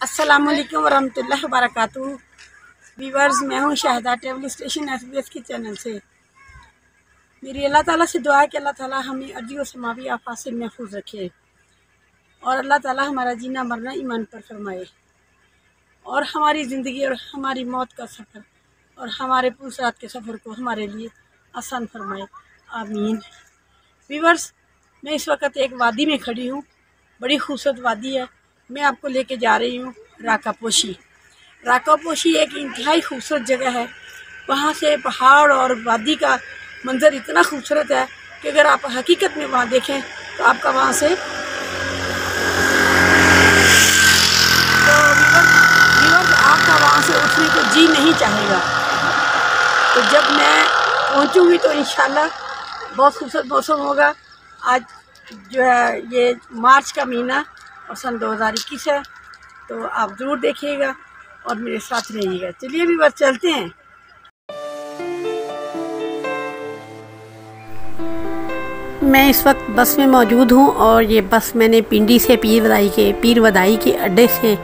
अस्सलाम वालेकुम वरहमतुल्लाहि वीवर्स मैं हूँ Shahda travel station S B S K channel से। मेरी अल्लाह ताला से दुआ है कि अल्लाह ताला हमें अर्जी और समावी आफात से महफूज रखे और अल्लाह ताला हमारा जीना मरना ईमान पर फरमाए और हमारी ज़िंदगी और हमारी मौत का सफ़र और हमारे पूसरात के सफ़र को हमारे लिए आसान फरमाए। आमीन। वीवर्स मैं इस वक्त एक वादी में खड़ी हूँ। बड़ी खूबसूरत वादी है। मैं आपको लेके जा रही हूँ राकापोशी। राकापोशी एक इंतहाई खूबसूरत जगह है। वहाँ से पहाड़ और वादी का मंज़र इतना खूबसूरत है कि अगर आप हकीकत में वहाँ देखें तो आपका वहाँ से तो आपका वहाँ से उठने को जी नहीं चाहेगा। तो जब मैं पहुँचूँगी तो इन बहुत खूबसूरत मौसम होगा। आज जो है, ये मार्च का महीना और सन 2021 है तो आप ज़रूर देखिएगा और मेरे साथ रहिएगा। चलिए भी बस चलते हैं। मैं इस वक्त बस में मौजूद हूँ और ये बस मैंने पिंडी से पीर वदाई के पीर वदाई के अड्डे से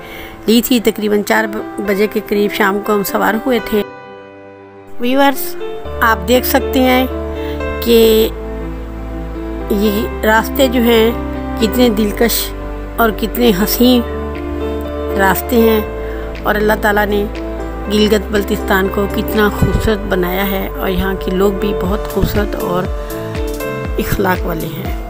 ली थी। तकरीबन चार बजे के करीब शाम को हम सवार हुए थे। वीवर्स आप देख सकते हैं कि ये रास्ते जो हैं, कितने दिलकश और कितने हसी रास्ते हैं। और अल्लाह ताला ने गिलगत बल्तिस्तान को कितना खूबसूरत बनाया है और यहाँ के लोग भी बहुत खूबसूरत और इखलाक वाले हैं।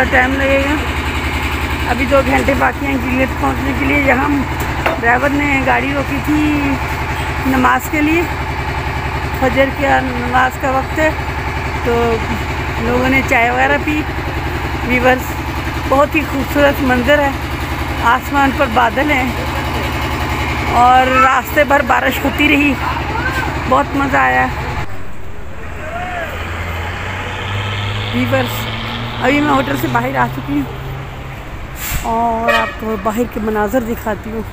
थोड़ा टाइम लगेगा। अभी दो घंटे बाकी हैं गिलगत पहुँचने के लिए। यहाँ ड्राइवर ने गाड़ी रोकी थी नमाज़ के लिए। फजर के नमाज़ का वक्त है। तो लोगों ने चाय वगैरह पी। वीवर्स बहुत ही खूबसूरत मंज़र है। आसमान पर बादल हैं। और रास्ते भर बारिश होती रही। बहुत मज़ा आया। वीवर्स अभी मैं होटल से बाहर आ चुकी हूँ। और आपको बाहर के मनाजर दिखाती हूँ।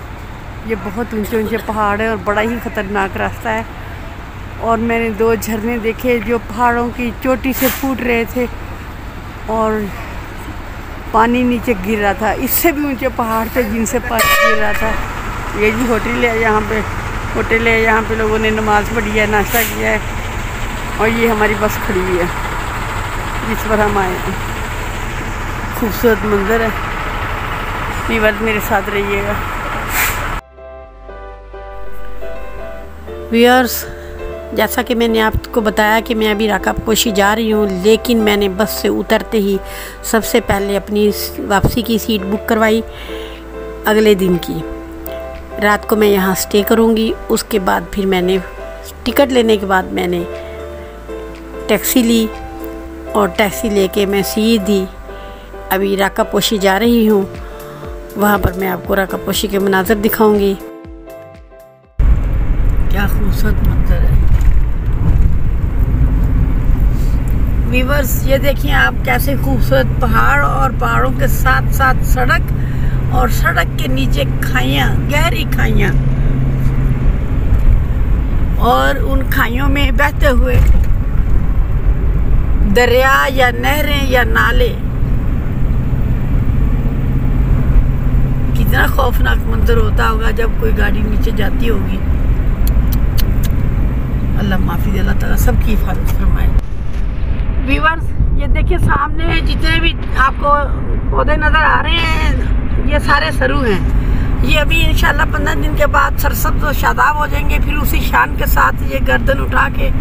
ये बहुत ऊँचे ऊँचे पहाड़ है और बड़ा ही ख़तरनाक रास्ता है। और मैंने दो झरने देखे जो पहाड़ों की चोटी से फूट रहे थे। और पानी नीचे गिर रहा था। इससे भी ऊँचे पहाड़ थे जिनसे पानी गिर रहा था। ये जी होटल है यहाँ पे। होटल है यहाँ पे लोगों ने नमाज़ पढ़ी है, नाश्ता किया है। और ये हमारी बस खड़ी हुई है। जिस पर हम आए हैं। खूबसूरत मंज़र है। वीवर मेरे साथ रहिएगा। वीयर्स जैसा कि मैंने आपको बताया कि मैं अभी राकापोशी जा रही हूँ, लेकिन मैंने बस से उतरते ही सबसे पहले अपनी वापसी की सीट बुक करवाई अगले दिन की। रात को मैं यहाँ स्टे करूँगी, उसके बाद फिर मैंने टिकट लेने के बाद मैंने टैक्सी ली और टैक्सी लेके मैं सीधी अभी राकापोशी जा रही हूँ। वहाँ पर मैं आपको राकापोशी के मनाजर दिखाऊँगी। क्या खूबसूरत मंजर है। वीवर्स ये देखिए आप कैसे खूबसूरत पहाड़ और पहाड़ों के साथ साथ सड़क और सड़क के नीचे खाइयाँ, गहरी खाइयाँ। और उन खाइयों में बहते हुए दरिया या नहरें या नाले कितना खौफनाक मंजर होता होगा जब कोई गाड़ी नीचे जाती होगी। अल्लाह माफ़ी अल्लाह ताला सबकी हिफाजत फरमाए। वीवर्स ये देखिए सामने जितने भी आपको पौधे नज़र आ रहे हैं, ये सारे सरू हैं। ये अभी इंशाल्लाह पंद्रह दिन के बाद सरसब्ज और शादाब हो जाएँगे, फिर उसी शान के साथ ये गर्दन उठा के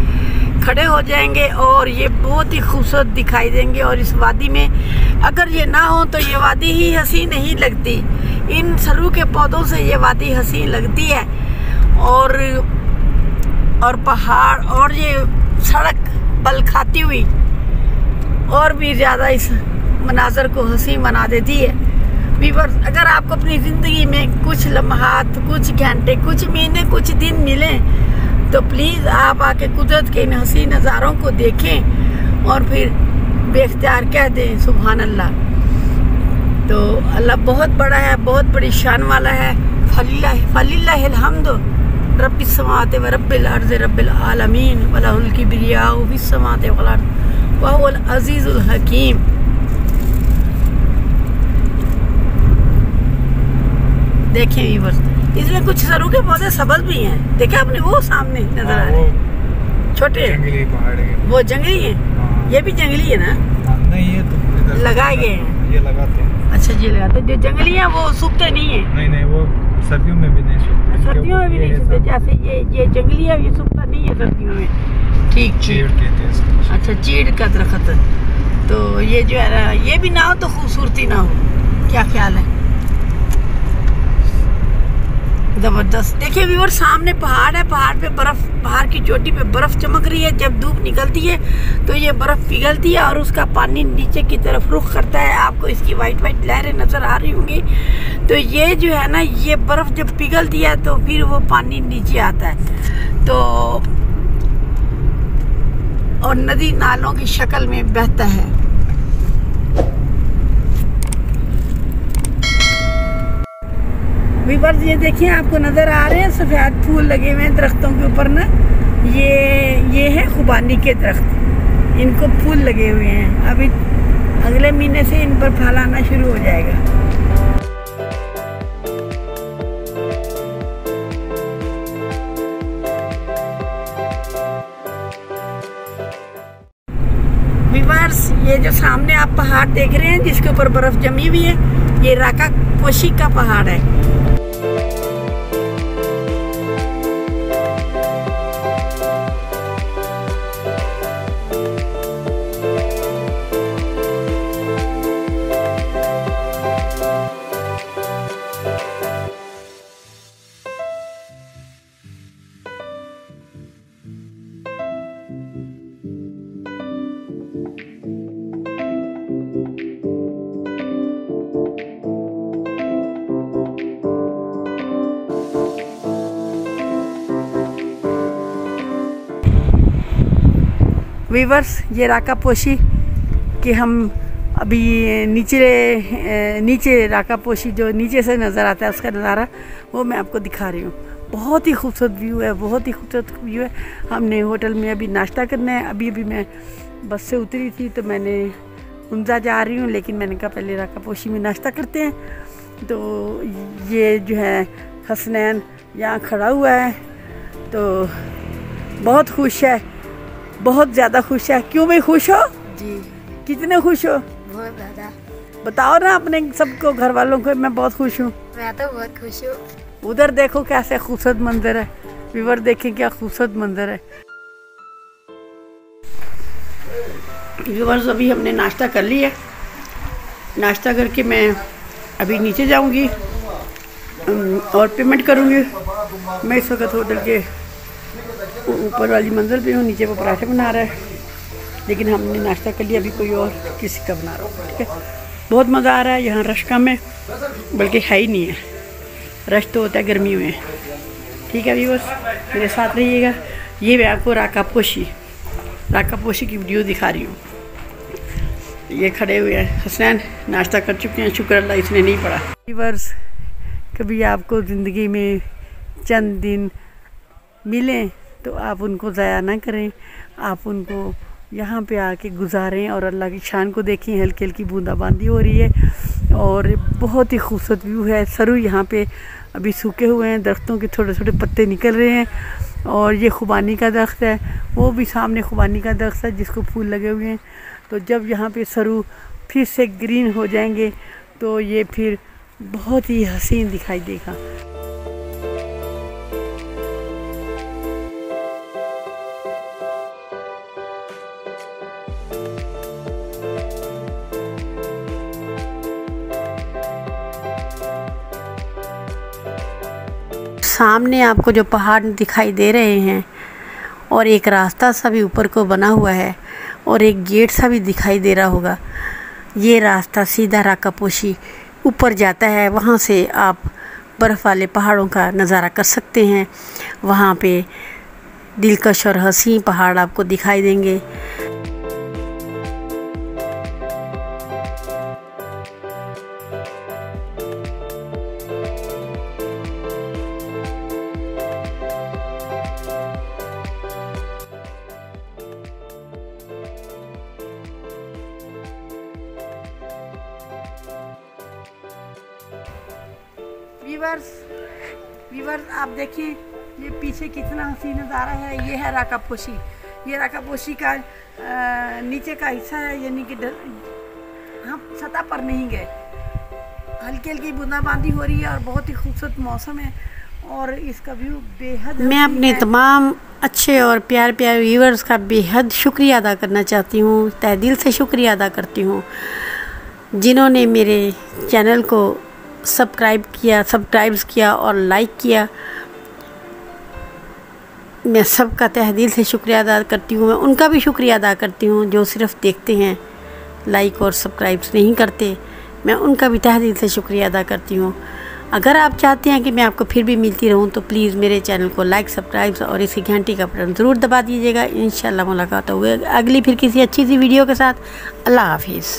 खड़े हो जाएँगे और ये बहुत ही खूबसूरत दिखाई देंगे। और इस वादी में अगर ये ना हो तो ये वादी ही हँसी नहीं लगती। इन सरू के पौधों से ये वादी हँसी लगती है। और और पहाड़, और ये सड़क पल खाती हुई और भी ज़्यादा इस मनाजर को हँसी बना देती है। वीवर अगर आपको अपनी ज़िंदगी में कुछ लम्हात, कुछ घंटे, कुछ महीने, कुछ दिन मिले तो प्लीज़ आप आके कुदरत के इन हसी नज़ारों को देखें और फिर बेख्तियार कह दें सुबहान अल्लाह तो अल्लाह बहुत बड़ा है बहुत बड़ी शान वाला है। फलीला फलीला हमद रब समात व समात देखें व्यूवर्स इसमें कुछ सरू के पौधे सबज भी हैं। देखे आपने वो सामने नज़र आ रहे हैं। छोटे जंगली पहाड़ वो जंगली है? हाँ। ये भी जंगली है ना? हाँ, नहीं ये तो लगाए गए हैं। ये लगाते हैं। अच्छा ये लगाते जो जंगली है वो सूखते नहीं है? नहीं नहीं वो सर्दियों में भी नहीं सूखते सर्दियों में भी नहीं सूखते। जैसे ये ये जंगली है ये सूखता नहीं है सर्दियों में। ठीक चीड़ कहते हैं अच्छा चीड़ का दरख्त। तो ये जो है ना ये भी ना हो तो खूबसूरती ना हो। क्या ख्याल है? ज़बरदस्त। देखिए व्यूअर सामने पहाड़ है, पहाड़ पे बर्फ़, पहाड़ की चोटी पे बर्फ़ चमक रही है। जब धूप निकलती है तो ये बर्फ़ पिघलती है और उसका पानी नीचे की तरफ़ रुख करता है। आपको इसकी वाइट वाइट लहरें नज़र आ रही होंगी। तो ये जो है ना, ये बर्फ़ जब पिघलती है तो फिर वो पानी नीचे आता है। तो और नदी नालों की शक्ल में बहता है। वीवर्स ये देखिए, आपको नज़र आ रहे हैं, सफ़ेद फूल लगे हुए हैं दरख्तों के ऊपर ना। ये ये है खुबानी के दरख्त। इनको फूल लगे हुए हैं। अभी अगले महीने से इन पर फल आना शुरू हो जाएगा। ये जो सामने आप पहाड़ देख रहे हैं, जिसके ऊपर बर्फ़ जमी हुई है, ये राका पोशी का पहाड़ है। वीवर्स ये राका पोशी कि हम अभी नीचे नीचे राका पोशी जो नीचे से नज़र आता है, उसका नज़ारा, वो मैं आपको दिखा रही हूँ। बहुत ही खूबसूरत व्यू है, बहुत ही खूबसूरत व्यू है। हमने होटल में अभी नाश्ता करना है। अभी अभी मैं बस से उतरी थी तो मैंने उमजा जा रही हूँ, लेकिन मैंने कहा पहले राका पोशी में नाश्ता करते हैं। तो ये जो है, हसनैन यहाँ खड़ा हुआ है। तो बहुत खुश है। बहुत ज़्यादा खुश है। क्यों भाई खुश हो? जी। कितने खुश हो? बहुत ज़्यादा। बताओ ना अपने सबको घर वालों को मैं बहुत खुश हूँ। मैं तो बहुत खुश हूँ। उधर देखो कैसे खूबसूरत मंजर है। विवर देखें क्या खूबसूरत मंदिर है। व्यूवर्स अभी हमने नाश्ता कर लिया। नाश्ता करके मैं अभी नीचे जाऊँगी। और पेमेंट करूँगी। मैं इस वक्त होटल के ऊपर वाली मंजिल पे हूँ, नीचे वो पराठे बना रहा है। लेकिन हमने नाश्ता कर लिया अभी कोई और किसी का बना रहा हूँ, ठीक है? बहुत मज़ा आ रहा है यहाँ रश कम है, बल्कि है ही नहीं है। रश तो होता है गर्मियों में। ठीक है अभी बस मेरे साथ रहिएगा। ये मैं आपको राका पोशी। राका पोशी की वीडियो दिखा रही हूँ। ये खड़े हुए हैं। हसनैन, नाश्ता कर चुके हैं। शुक्र अल्लाह, इसने नहीं पढ़ा। व्यूवर्स कभी आपको ज़िंदगी में चंद दिन मिलें? तो आप उनको ज़ाया ना करें। आप उनको यहाँ पे आके गुजारें और अल्लाह की शान को देखें। हल्की हल्की बूंदाबांदी हो रही है और बहुत ही खूबसूरत व्यू है। सरू यहाँ पे अभी सूखे हुए हैं। दरख्तों के छोटे छोटे पत्ते निकल रहे हैं और ये खुबानी का दरख्त है। वो भी सामने खुबानी का दरख्त है जिसको फूल लगे हुए हैं। तो जब यहाँ पे सरू फिर से ग्रीन हो जाएँगे तो ये फिर बहुत ही हसीन दिखाई देगा। सामने आपको जो पहाड़ दिखाई दे रहे हैं और एक रास्ता सा भी ऊपर को बना हुआ है और एक गेट सा भी दिखाई दे रहा होगा। ये रास्ता सीधा राकापोशी ऊपर जाता है। वहाँ से आप बर्फ़ वाले पहाड़ों का नज़ारा कर सकते हैं। वहाँ पे दिलकश और हसी पहाड़ आपको दिखाई देंगे। वीवर्स वीवर्स आप देखिए ये पीछे कितना हसी नज़ारा है ये है राकापोशी। ये राकापोशी का अ, नीचे का हिस्सा है यानी कि हम सतह पर नहीं गए। हल्की हल्की बूंदाबांदी हो रही है और बहुत ही खूबसूरत मौसम है और इसका व्यू बेहद मैं अपने तमाम अच्छे और प्यार प्यार व्यूवर्स का बेहद शुक्रिया अदा करना चाहती हूँ तह दिल से शुक्रिया अदा करती हूँ जिन्होंने मेरे चैनल को सब्सक्राइब किया सब्सक्राइब्स किया और लाइक किया। मैं सबका तह दिल से शुक्रिया अदा करती हूँ। मैं उनका भी शुक्रिया अदा करती हूँ जो सिर्फ़ देखते हैं लाइक और सब्सक्राइब्स नहीं करते। मैं उनका भी तह दिल से शुक्रिया अदा करती हूँ। अगर आप चाहते हैं कि मैं आपको फिर भी मिलती रहूँ तो प्लीज़ मेरे चैनल को लाइक सब्सक्राइब और इसी घंटी का बटन ज़रूर दबा दीजिएगा। इन मुलाकात होगी अगली फिर किसी अच्छी सी वीडियो के साथ। अल्लाह हाफिज़।